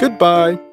Goodbye.